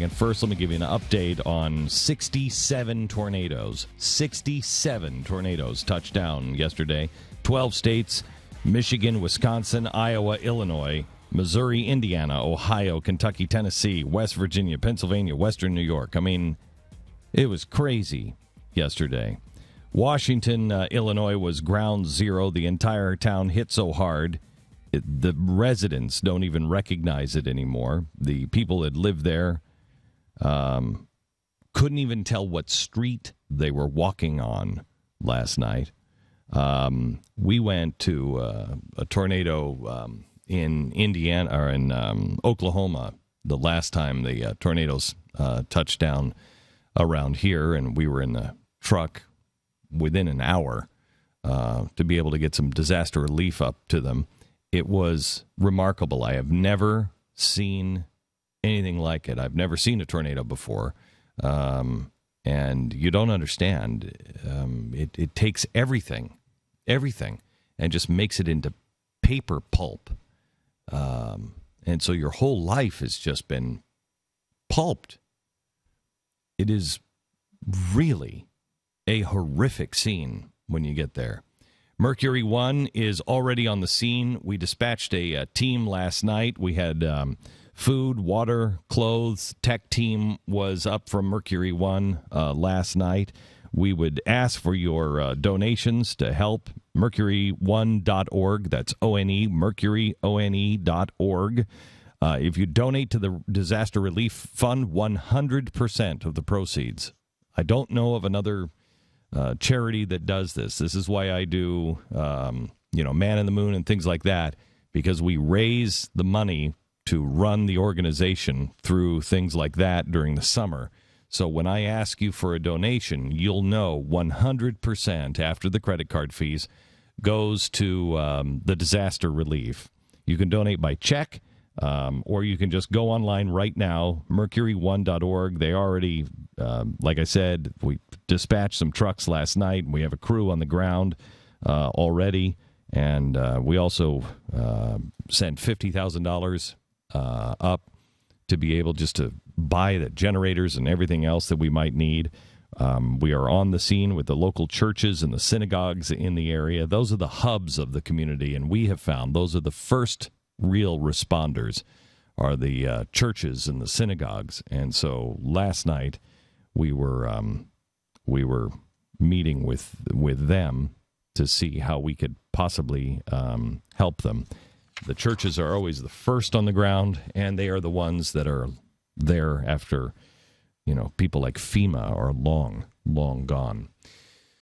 And first, let me give you an update on 67 tornadoes. 67 tornadoes touched down yesterday. 12 states Michigan, Wisconsin, Iowa, Illinois, Missouri, Indiana, Ohio, Kentucky, Tennessee, West Virginia, Pennsylvania, Western New York. I mean, it was crazy yesterday. Washington, uh, Illinois was ground zero. The entire town hit so hard, the residents don't even recognize it anymore. The people that live there um, couldn't even tell what street they were walking on last night. Um, we went to uh, a tornado um, in Indiana or in um, Oklahoma the last time the uh, tornadoes uh, touched down around here, and we were in the truck within an hour uh, to be able to get some disaster relief up to them. It was remarkable. I have never seen anything like it. I've never seen a tornado before. Um, and you don't understand. Um, it, it takes everything, everything, and just makes it into paper pulp. Um, and so your whole life has just been pulped. It is really a horrific scene when you get there. Mercury One is already on the scene. We dispatched a, a team last night. We had um, food, water, clothes. Tech team was up from Mercury One uh, last night. We would ask for your uh, donations to help mercury1.org. That's O N E, mercury, O N E.org. Uh, if you donate to the Disaster Relief Fund, 100% of the proceeds. I don't know of another uh, charity that does this. This is why I do, um, you know, Man in the Moon and things like that, because we raise the money to run the organization through things like that during the summer. So when I ask you for a donation, you'll know 100% after the credit card fees goes to um, the disaster relief. You can donate by check. Um, or you can just go online right now, mercury1.org. They already, um, like I said, we dispatched some trucks last night. We have a crew on the ground uh, already. And uh, we also uh, sent $50,000 uh, up to be able just to buy the generators and everything else that we might need. Um, we are on the scene with the local churches and the synagogues in the area. Those are the hubs of the community, and we have found those are the first real responders are the uh, churches and the synagogues. And so last night we were um, we were meeting with with them to see how we could possibly um, help them the churches are always the first on the ground, and they are the ones that are there after, you know, people like FEMA are long, long gone.